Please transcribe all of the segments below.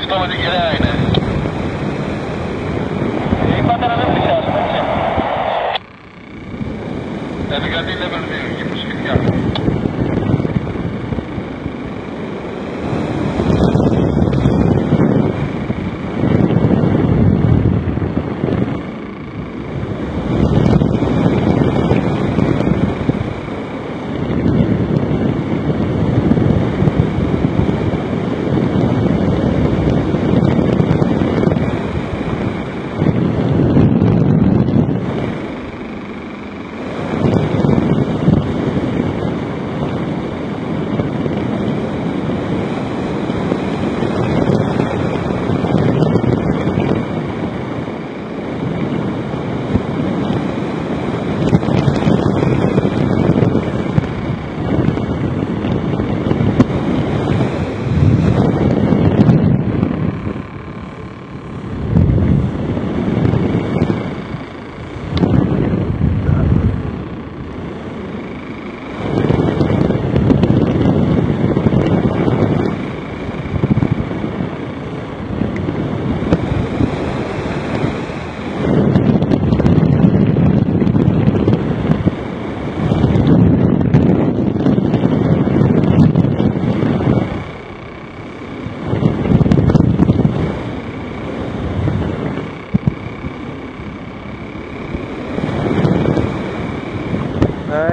αυτό με την κυρία είναι. Είπατε να μην πλησιάσουμε, έτσι. Επικρατεί level 2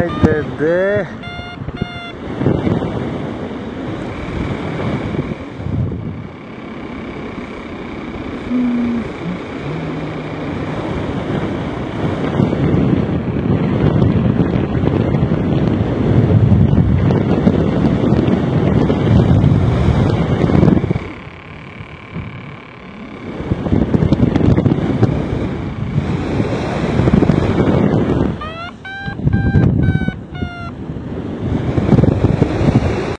vai perder.